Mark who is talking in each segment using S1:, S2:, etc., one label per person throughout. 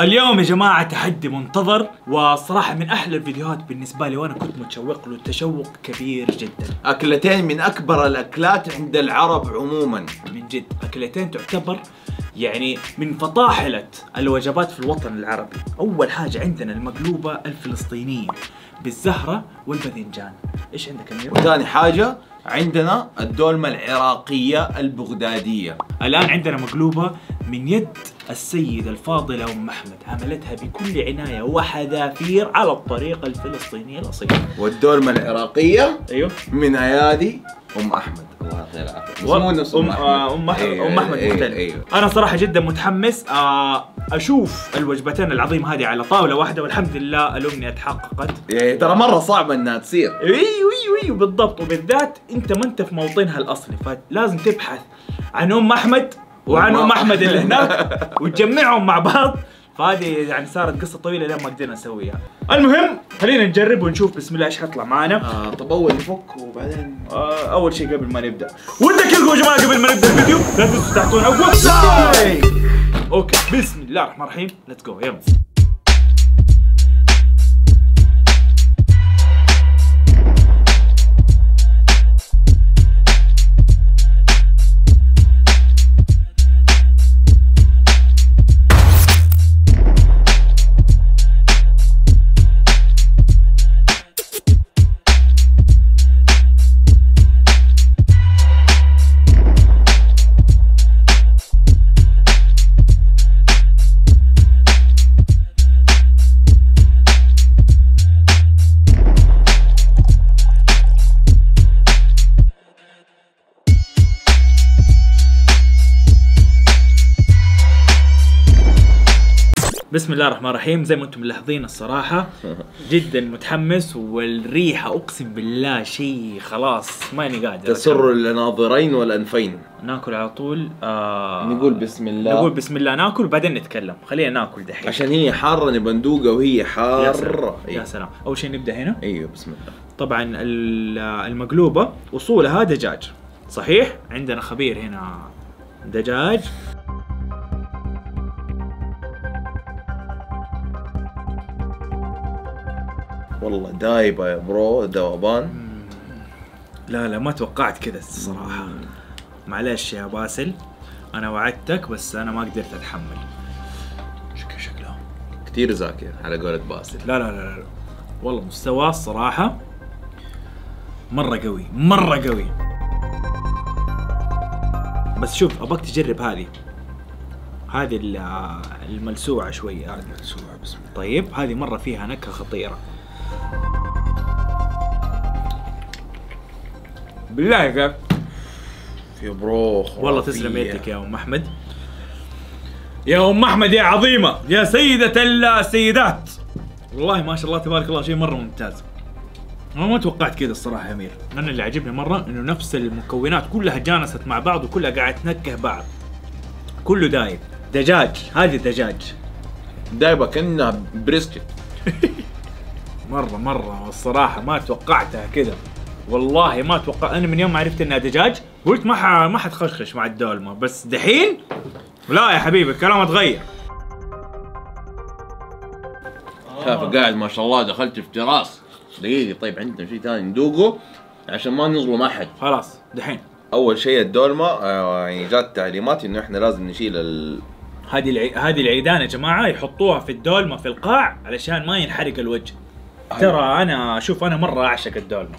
S1: اليوم يا جماعة تحدي منتظر وصراحة من أحلى الفيديوهات بالنسبة لي وأنا كنت متشوق له تشوق كبير جدا.
S2: أكلتين من أكبر الأكلات عند العرب عموما.
S1: من جد. أكلتين تعتبر يعني من فطاحلة الوجبات في الوطن العربي. أول حاجة عندنا المقلوبة الفلسطينية بالزهرة والباذنجان. إيش عندك أمير؟
S2: وثاني حاجة عندنا الدولمة العراقية البغدادية.
S1: الآن عندنا مقلوبة من يد السيدة الفاضلة أم أحمد. عملتها بكل عناية وحذافير على الطريقة الفلسطينية الأصيلة
S2: والدولمة العراقية
S1: أيوه.
S2: من ايادي أم أحمد. الله يعطيها العافية. مو نفس
S1: ام آه، أم احمد
S2: أيوة،
S1: أم أحمد
S2: أيوة،
S1: مختلف.
S2: أيوة.
S1: أنا صراحة جدا متحمس. آه، أشوف الوجبتين العظيمه هذه على طاولة واحدة والحمد لله الأمنية تحققت.
S2: ترى مرة صعبة إنها تصير.
S1: أيوه أيوه أيوه بالضبط. وبالذات أنت ما أنت في موطنها الأصلي فلازم تبحث عن أم أحمد. وعن ام أحمد اللي هناك وتجمعهم مع بعض. فهذه يعني صارت قصة طويلة لين ما قدرنا نسويها. المهم خلينا نجرب ونشوف بسم الله إيش حيطلع معانا.
S2: آه طب أول نفك وبعدين.
S1: آه، أول شيء قبل ما نبدأ. ونذكركم يا جماعة قبل ما نبدأ الفيديو لا تنسوا تعطونا أول like okay بسم الله الرحمن الرحيم. let's go يلا. بسم الله الرحمن الرحيم. زي ما أنتم ملاحظين الصراحة جدا متحمس والريحة أقسم بالله شيء خلاص ماني قادر
S2: تسر الناظرين والأنفين.
S1: ناكل على طول. آه
S2: نقول بسم الله.
S1: نقول بسم الله ناكل بعدين نتكلم. خلينا ناكل دحين.
S2: عشان هي حارة نبى ندوقها وهي
S1: يا
S2: حارة.
S1: سلام يا
S2: أيوة.
S1: سلام. أول شيء نبدأ هنا؟
S2: إيوه بسم الله.
S1: طبعا ال- المقلوبة أصولها دجاج. صحيح؟ عندنا خبير هنا. دجاج.
S2: والله دايبة يا bro ذوبان
S1: لا لا ما توقعت كذا الصراحة. معلش يا باسل أنا وعدتك بس أنا ما قدرت أتحمل. شكل شكلها
S2: كثير زاكي على قولة باسل.
S1: لا لا لا لا. والله مستواه الصراحة مرة قوي مرة قوي. بس شوف أبغاك تجرب هذه. هذه ال- الملسوعة شوي. هذه
S2: سوى بسم الله.
S1: طيب هذه مرة فيها نكهة خطيرة. بالله يا
S2: يا برو
S1: والله تسلم يدك يا أم أحمد. يا أم أحمد يا عظيمة يا سيدة السيدات والله ما شاء الله تبارك الله شيء مرة ممتاز. أنا ما توقعت كذا الصراحة يا أمير. أنا اللي عجبني مرة إنه نفس المكونات كلها جانست مع بعض وكلها قاعد تنكه بعض. كله دايب. دجاج هذه دجاج
S2: دايبة كأنها بريسكت.
S1: مرة مرة الصراحة ما توقعتها كذا. والله ما توقع أنا من يوم ما عرفت إنها دجاج قلت ما ح... ما حتخشخش مع الدولمة. بس دحين؟ لا يا حبيبي الكلام اتغير.
S2: شاف قاعد ما شاء الله دخلت في تراس. دقيقة طيب عندنا شيء ثاني. ندوقه عشان ما نظلم أحد.
S1: خلاص دحين.
S2: أول شيء الدولمة آه، يعني جات تعليمات إنه إحنا لازم نشيل ال...
S1: هذه العي... هذه العيدان يا جماعة يحطوها في الدولمة في القاع علشان ما ينحرق الوجه. ترى أنا شوف أنا مرة أعشق الدولمة.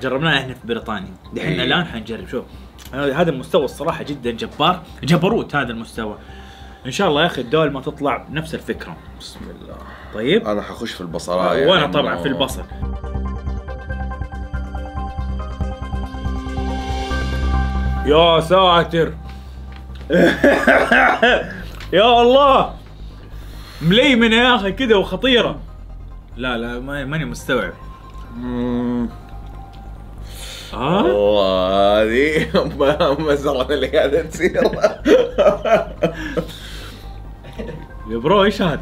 S1: جربناها إحنا في بريطانيا. دحين
S2: إيه.
S1: الآن حنجرب. شوف هذا المستوى الصراحة جدا جبار. جبروت هذا المستوى. إن شاء الله يا أخي الدولمة تطلع بنفس الفكرة.
S2: بسم الله.
S1: طيب؟
S2: أنا حخش في البصلايه
S1: وأنا
S2: يعني
S1: طبعا في البصل يا ساتر. يا الله. مليمنة يا أخي كذا وخطيرة. لا لا ما- ماني مستوعب. آه؟
S2: والله هذه مزرعة اللي قاعدة تصير
S1: يا برو إيش هذا؟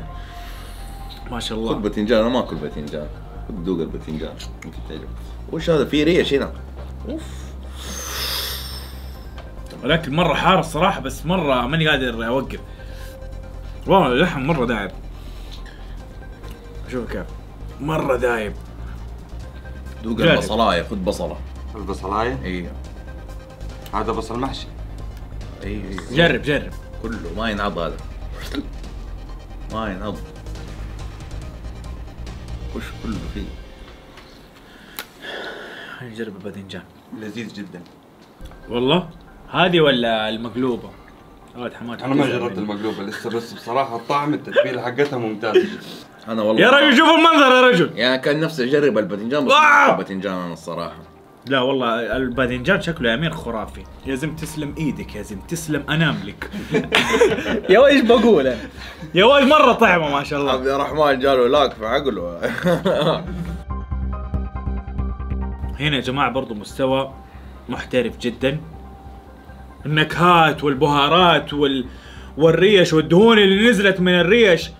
S1: ما شاء
S2: خذ
S1: الله
S2: باذنجان أنا ما اكل باذنجان. خذ دوق الباذنجان يمكن تعجبك وش هذا؟ في ريش هنا. أوف.
S1: ولكن مرة حار الصراحة بس مرة ماني قادر أوقف. والله اللحم مرة دايب شوف كيف. مرة دايب.
S2: دوق. البصلاية خذ بصلة.
S3: البصلاية؟
S2: أيوه
S3: هذا بصل محشي.
S2: أيوه
S1: جرب جرب.
S2: كله ما ينعض هذا. ما ينعض. وش كله فيه.
S1: نجرب الباذنجان.
S3: لذيذ جدا.
S1: والله؟ هذه ولا المقلوبة؟ حماد
S3: أنا ما جربت المقلوبة. لسه بس بصراحة الطعم التتبيلة حقتها ممتازة جدا.
S2: أنا والله
S1: يا رجل شوف المنظر يا رجل.
S2: يعني كان نفسي أجرب الباذنجان بس
S1: آه!
S2: الباذنجان أنا الصراحة.
S1: لا والله الباذنجان شكله يا أمير خرافي. يا زلمة تسلم إيدك يا زلمة تسلم أناملك. يا إيش بقول؟ يا ولد مرة طعمه ما شاء الله.
S2: عبد الرحمن جاله لاك في عقله.
S1: هنا يا جماعة برضو مستوى محترف جدا. النكهات والبهارات وال والريش والدهون اللي نزلت من الريش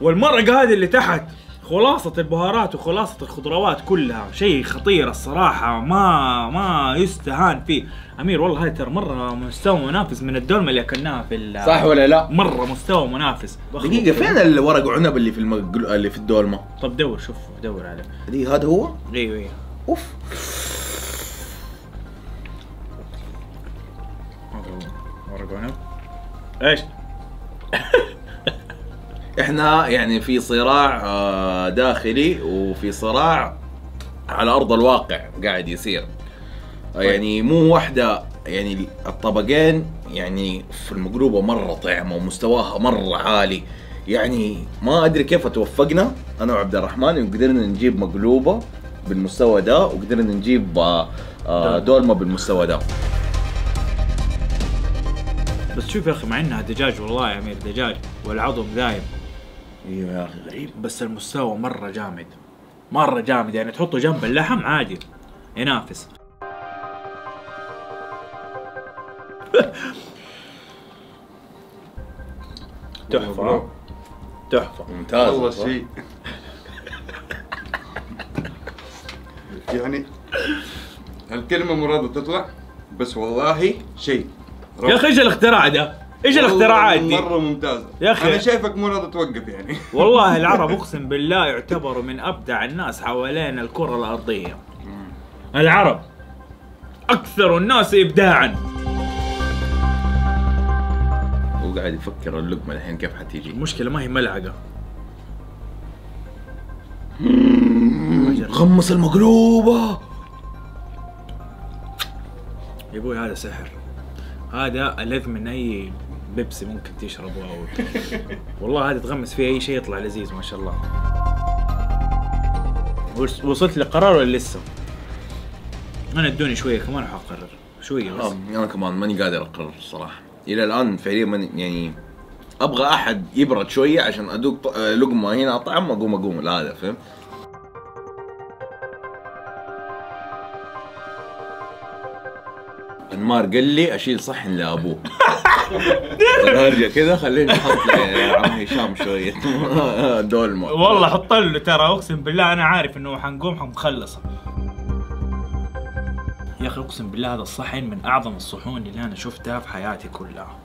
S1: والمرقة هذه اللي تحت خلاصة البهارات وخلاصة الخضروات كلها. شيء خطير الصراحة ما ما يستهان فيه. أمير والله هاي ترى مرة مستوى منافس من الدولمة اللي أكلناها في ال-
S2: صح ولا لا؟
S1: مرة مستوى منافس.
S2: دقيقة فين الورق عنب اللي في المقل... اللي في الدولمة؟
S1: طب دور شوف دور عليه.
S2: دي هذا هو؟
S1: أيوه أيوه
S2: أوف.
S1: هذا هو. ورق عنب. إيش؟
S2: إحنا يعني في صراع آه، داخلي وفي صراع على أرض الواقع قاعد يصير. يعني مو واحدة يعني الطبقين يعني في المقلوبة مرة طعمة ومستواها مرة عالي. يعني ما أدري كيف توفقنا أنا وعبد الرحمن وقدرنا نجيب مقلوبة بالمستوى ده وقدرنا نجيب آه، آه، دولمة بالمستوى ده.
S1: بس شوف يا أخي مع إنها دجاج والله يا أمير دجاج والعظم ذايب.
S2: إيوه يا أخي. غريب.
S1: بس المستوى مرة جامد. مرة جامد. يعني تحطه جنب اللحم عادي. ينافس. تحفة. تحفة.
S2: ممتاز
S3: والله؟ شيء. يعني الكلمة مرادة تطلع بس والله شيء.
S1: يا أخي إيش الاختراع ده؟ إيش الاختراعات دي؟
S3: مرة ممتازة
S1: يا أخي.
S3: أنا شايفك مرادة توقف يعني.
S1: والله العرب أقسم بالله يعتبروا من أبدع الناس حوالين الكرة الأرضية. العرب أكثر الناس ابداعا.
S2: هو قاعد يفكر اللقمة الحين كيف حتيجي؟
S1: المشكلة ما هي ملعقة.
S2: غمس المقلوبة.
S1: يا أبوي هذا سحر. هذا ألذ من أي بيبسي ممكن تشربه أو والله هذا تغمس فيه أي شيء يطلع لذيذ ما شاء الله. وص- وصلت لقرار ولا لسه؟ أنا ادوني شوية كمان حقرر شوية بس.
S2: آه، أنا كمان ماني قادر أقرر الصراحة إلى الآن فعليا ماني يعني أبغى أحد يبرد شوية عشان أدوق آه، لقمة هنا اطعم اقوم أقوم. لا هذا فهمت؟ انمار قال لي أشيل صحن لأبوه. ارجع كذا خليني أحط عم هشام شوية. دولمة
S1: والله حط له ترى أقسم بالله أنا عارف إنه حنقوم حنخلصه يا أخي أقسم بالله هذا الصحن من أعظم الصحون اللي أنا شفتها في حياتي كلها.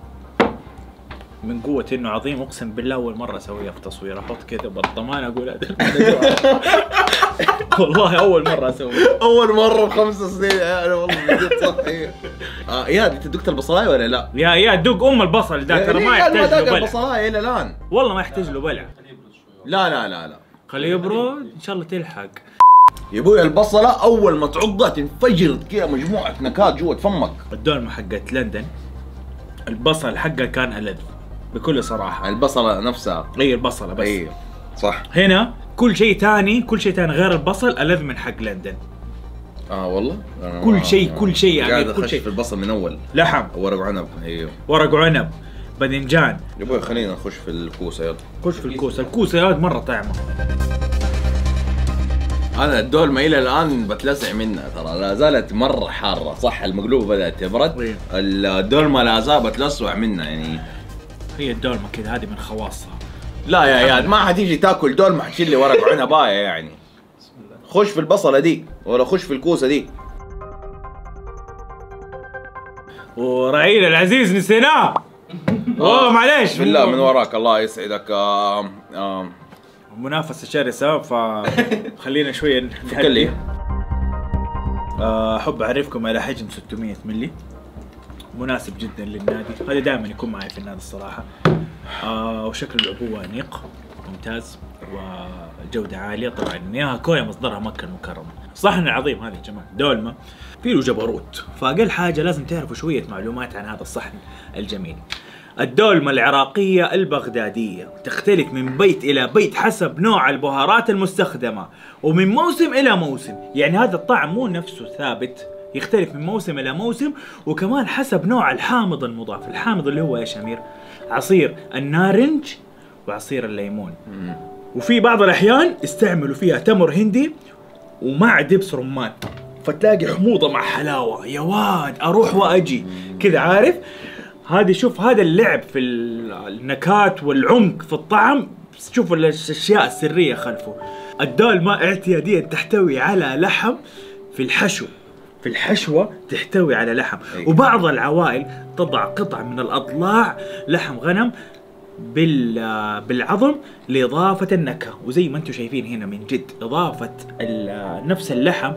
S1: من قوة إنه عظيم أقسم بالله أول مرة اسويها في تصوير. أحط كذا برطمان أقول هذا والله أول مرة اسويها
S2: أول مرة بخمس سنين. أنا والله جد صحيح آه يا أنت دقت البصلاية ولا لا؟
S1: يا يا دوق أم البصل ده ترى ما يحتاج له بلع.
S2: البصلاية إلى الآن.
S1: والله ما يحتاج له بلع.
S2: لا لا لا لا.
S1: خليه يبرد إن شاء الله تلحق.
S2: يا أبوي البصلة أول ما تعضها تنفجر كذا مجموعة نكهات جوة فمك.
S1: الدولمة حقت لندن. البصل حقها كان ألذ بكل صراحة.
S2: البصلة نفسها.
S1: غير البصلة بس.
S2: أيوه صح.
S1: هنا كل شيء تاني كل شيء تاني غير البصل ألذ من حق لندن.
S2: آه والله؟ أنا
S1: كل شيء- كل شيء يعني
S2: قاعد
S1: كل شيء.
S2: في البصل من أول.
S1: لحم.
S2: ورق عنب أيوه
S1: ورق عنب باذنجان
S2: يا أبوي خلينا نخش في الكوسة يلا.
S1: خش في الكوسة. الكوسة يا ولد مرة طعمة.
S2: أنا الدولمه إلى الآن بتلسع منها ترى. لا زالت مرة حارة صح؟ المقلوبة بدات تبرد
S1: إيه.
S2: الدولمه لا زال بتلسع منها يعني.
S1: هي الدولمة كذا هذه من خواصها.
S2: لا يا ياد ما حتيجي تاكل دول ما حتشيل لي ورق عنبايه يعني. خش في البصلة دي ولا خش في الكوسة دي.
S1: ورعيل العزيز نسيناه أوه معليش.
S2: بالله من وراك الله يسعدك. آم آم
S1: منافسة شرسة فخلينا شوية
S2: لي.
S1: آه، أحب أعرفكم على حجم 600 ملي مناسب جدا للنادي. هذا دائما يكون معي في النادي الصراحة. آه وشكل العبوة أنيق ممتاز وجودة عالية. طبعا مياه كويا مصدرها مكة المكرمة. صحن العظيم هذا يا جماعة؟ دولمة. فيه له جبروت. فاقل حاجة لازم تعرفوا شوية معلومات عن هذا الصحن الجميل. الدولمة العراقية البغدادية تختلف من بيت إلى بيت حسب نوع البهارات المستخدمة ومن موسم إلى موسم. يعني هذا الطعم مو نفسه ثابت يختلف من موسم إلى موسم وكمان حسب نوع الحامض المضاف. الحامض اللي هو إيش يا أمير؟ عصير النارنج وعصير الليمون. وفي بعض الأحيان يستعملوا فيها تمر هندي ومع دبس رمان. فتلاقي حموضة مع حلاوة. يا واد أروح وأجي. كذا عارف؟ هذه شوف هذا اللعب في ال- النكهات والعمق في الطعم. شوف الأشياء السرية خلفه. الدولمه اعتياديا تحتوي على لحم في الحشو. في الحشوة تحتوي على لحم.
S2: أي.
S1: وبعض العوائل تضع قطع من الأضلاع لحم غنم بال بالعظم لإضافة النكهة. وزي ما أنتم شايفين هنا من جد إضافة نفس اللحم.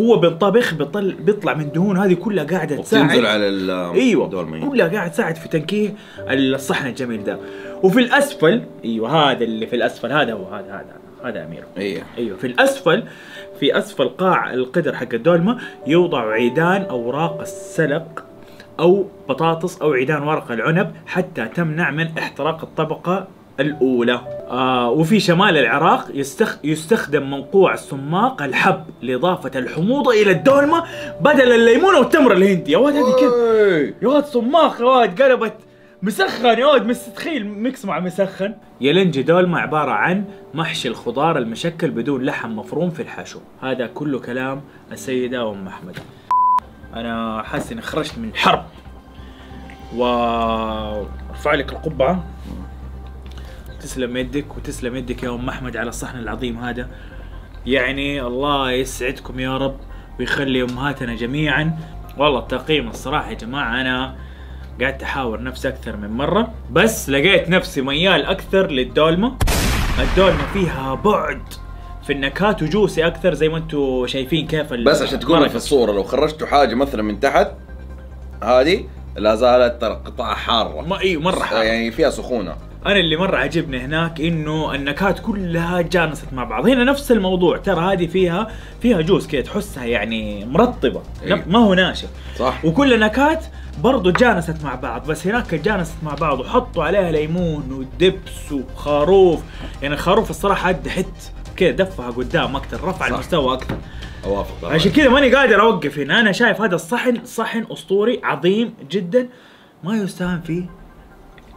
S1: هو بينطبخ بيطل بيطلع من دهون. هذه كلها
S2: قاعدة
S1: تساعد.
S2: على ال أيوه.
S1: كلها قاعد تساعد في تنكيه الصحن الجميل ده. وفي الأسفل أيوه هذا اللي في الأسفل. هذا هو هذا هذا. هذا أمير.
S2: أيوه
S1: أيوه في الأسفل في أسفل قاع القدر حق الدولمة يوضع عيدان أوراق السلق أو بطاطس أو عيدان ورق العنب حتى تمنع من احتراق الطبقة الأولى. آه وفي شمال العراق يستخ... يستخدم منقوع السماق الحب لإضافة الحموضة إلى الدولمة بدل الليمون والتمر الهندي. يا ولد هذه كذا. يا واد صماخ يا واد قلبت مسخن يا واد مس تخيل ميكس مع مسخن. يلنجي دولمة عبارة عن محشي الخضار المشكل بدون لحم مفروم في الحشو هذا كله كلام السيدة أم أحمد. أنا حاسس إني خرجت من حرب. وارفع لك القبعة. تسلم يدك وتسلم يدك يا أم أحمد على الصحن العظيم هذا. يعني الله يسعدكم يا رب ويخلي أمهاتنا جميعا. والله التقييم الصراحة يا جماعة أنا قعدت احاور نفسي أكثر من مرة بس لقيت نفسي ميال أكثر للدولمة الدولمة فيها بعد في النكهات وجوسي أكثر زي ما أنتم شايفين كيف ال-
S2: بس عشان تكون. في الصورة لو خرجتوا حاجة مثلا من تحت هذه لا زالت ترى قطعة حارة
S1: ما أيوه مرة حار.
S2: يعني فيها سخونة
S1: أنا اللي مرة عجبني هناك إنه النكهات كلها جانست مع بعض. هنا نفس الموضوع. ترى هذه فيها فيها جوز كده تحسها يعني
S2: مرطبة.
S1: نف- ما هو ناشف.
S2: صح.
S1: وكل النكهات برضو جانست مع بعض. بس هناك جانست مع بعض وحطوا عليها ليمون ودبس وخروف. يعني الخروف الصراحة ادى حت كده دفها قدام أكثر رفع
S2: صح.
S1: المستوى
S2: أكثر أوافق.
S1: عشان كذا ماني قادر أوقف هنا. أنا شايف هذا الصحن صحن أسطوري عظيم جدا. ما يستهان فيه.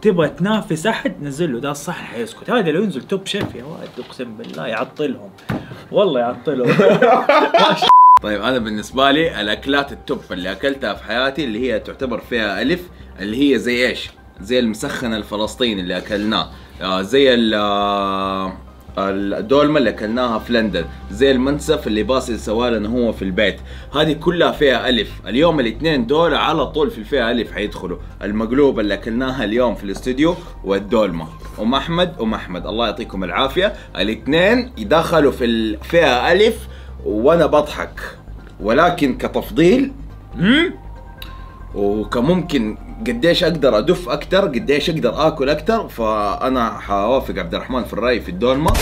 S1: تبغى تنافس أحد نزل له ده الصحن حيسكت هذا لو ينزل توب شيف يا واد أقسم بالله يعطلهم. والله يعطلهم.
S2: طيب أنا بالنسبة لي الأكلات التوب اللي أكلتها في حياتي اللي هي تعتبر فيها ألف اللي هي زي إيش؟ زي المسخن الفلسطيني اللي أكلناه. آه زي ال- آه، الدولمه اللي أكلناها في لندن زي المنسف اللي باسل سواه لنا هو في البيت. هذه كلها فيها ألف. اليوم الاثنين دول على طول في الفئه ألف حيدخلوا. المقلوبه اللي أكلناها اليوم في الاستوديو والدولمه أم أحمد أم أحمد الله يعطيكم العافية. الاثنين يدخلوا في الفئه ألف وأنا بضحك. ولكن كتفضيل؟ وكممكن قديش أقدر أدف أكثر قديش أقدر آكل أكثر فأنا حوافق عبد الرحمن في الرأي في الدولمة.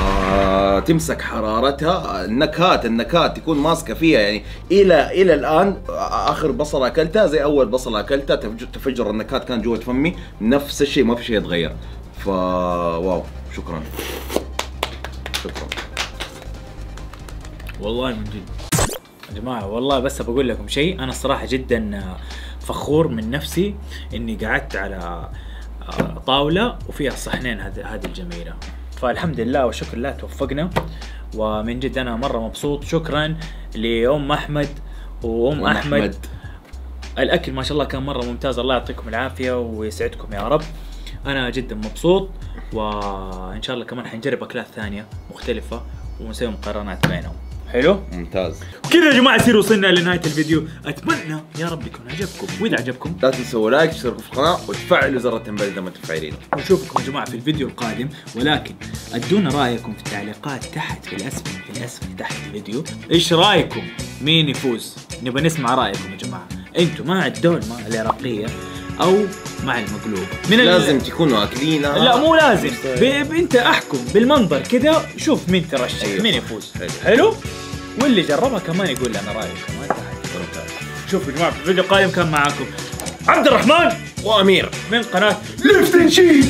S2: آه تمسك حرارتها النكهات النكهات تكون ماسكة فيها يعني إلى إلى الآن آخر بصلة أكلتها زي أول بصلة أكلتها تفج- تفجر النكهات كان جوة فمي نفس الشيء ما في شيء يتغير. ف واو شكرا. شكرا.
S1: والله من جد. يا جماعة والله بس بقول لكم شيء أنا الصراحة جدا فخور من نفسي إني قعدت على طاولة وفيها الصحنين هذه الجميلة. فالحمد لله والشكر لله توفقنا. ومن جد أنا مرة مبسوط. شكرا لأم أحمد وأم
S2: وأم
S1: أحمد. الأكل ما شاء الله كان مرة ممتاز. الله يعطيكم العافية ويسعدكم يا رب. أنا جدا مبسوط. وإن شاء الله كمان حنجرب أكلات ثانية مختلفة ونسوي مقارنات بينهم. حلو؟
S2: ممتاز.
S1: وكذا يا جماعة يصير وصلنا لنهاية الفيديو. أتمنى يا رب يكون عجبكم. وإذا عجبكم
S2: لا تنسوا لايك تشتركوا في القناة وتفعلوا زر التنبيه إذا ما أنتم فاعلينه
S1: ونشوفكم يا جماعة في الفيديو القادم. ولكن أدونا رأيكم في التعليقات تحت في الأسفل في الأسفل تحت الفيديو. إيش رأيكم؟ مين يفوز؟ نبغى نسمع رأيكم يا جماعة. أنتم مع الدولمه العراقية. أو مع المقلوب. من ال-
S2: لازم تكونوا اكلينها
S1: لا مو لازم. ب... ب... أنت أحكم بالمنظر كذا شوف مين ترشح
S2: أيوة.
S1: مين يفوز.
S2: حلو.
S1: حلو؟ واللي جربها كمان يقول لنا رايه كمان تحت شوفوا يا جماعة في الفيديو القادم كان معاكم عبد الرحمن
S2: وأمير.
S1: من قناة Left Seat